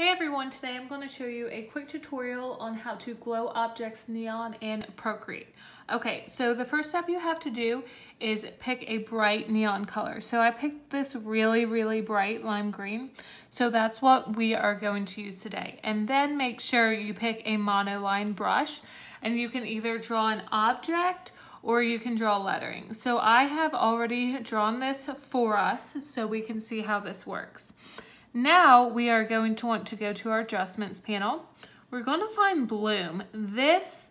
Hey everyone, today I'm going to show you a quick tutorial on how to glow objects neon in Procreate. Okay, so the first step you have to do is pick a bright neon color. So I picked this really, really bright lime green. So that's what we are going to use today. And then make sure you pick a monoline brush and you can either draw an object or you can draw lettering. So I have already drawn this for us so we can see how this works. Now we are going to want to go to our adjustments panel. We're going to find bloom. This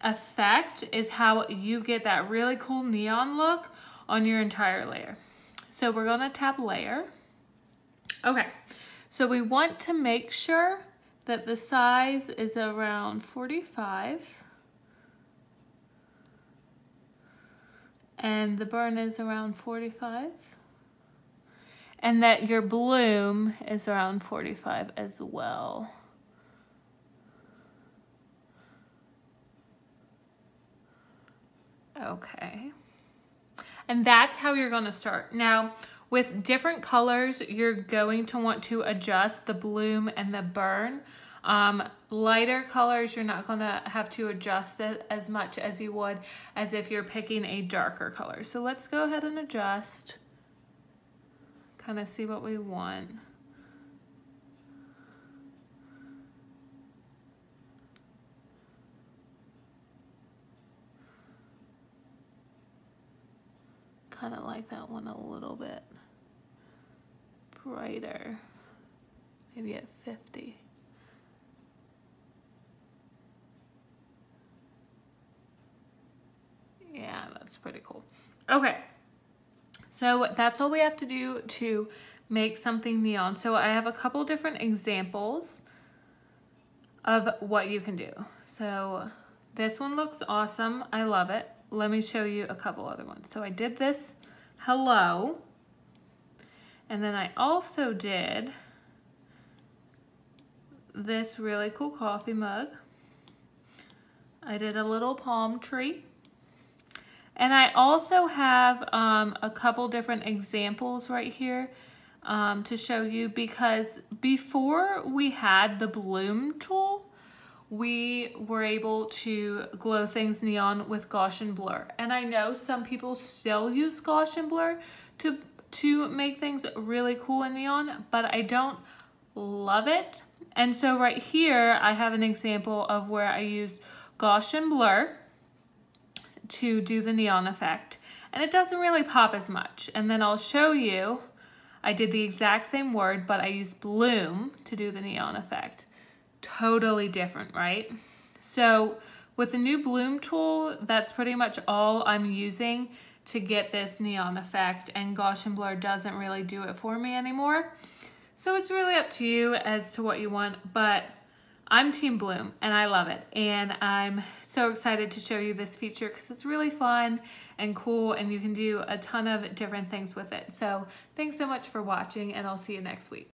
effect is how you get that really cool neon look on your entire layer. So we're going to tap layer. Okay, so we want to make sure that the size is around 45 and the burn is around 45 and that your bloom is around 45 as well. Okay. And that's how you're gonna start. Now, with different colors, you're going to want to adjust the bloom and the burn. Um, lighter colors, you're not gonna have to adjust it as much as you would as if you're picking a darker color. So let's go ahead and adjust kind of see what we want. Kind of like that one a little bit brighter, maybe at 50. Yeah, that's pretty cool. Okay. So that's all we have to do to make something neon. So I have a couple different examples of what you can do. So this one looks awesome. I love it. Let me show you a couple other ones. So I did this hello. And then I also did this really cool coffee mug. I did a little palm tree. And I also have um, a couple different examples right here um, to show you because before we had the bloom tool, we were able to glow things neon with Gaussian blur. And I know some people still use Gaussian blur to, to make things really cool in neon, but I don't love it. And so right here, I have an example of where I used Gaussian blur to do the neon effect. And it doesn't really pop as much. And then I'll show you, I did the exact same word, but I used bloom to do the neon effect. Totally different, right? So with the new bloom tool, that's pretty much all I'm using to get this neon effect and Gaussian blur doesn't really do it for me anymore. So it's really up to you as to what you want, but I'm Team Bloom and I love it. And I'm so excited to show you this feature because it's really fun and cool and you can do a ton of different things with it. So thanks so much for watching and I'll see you next week.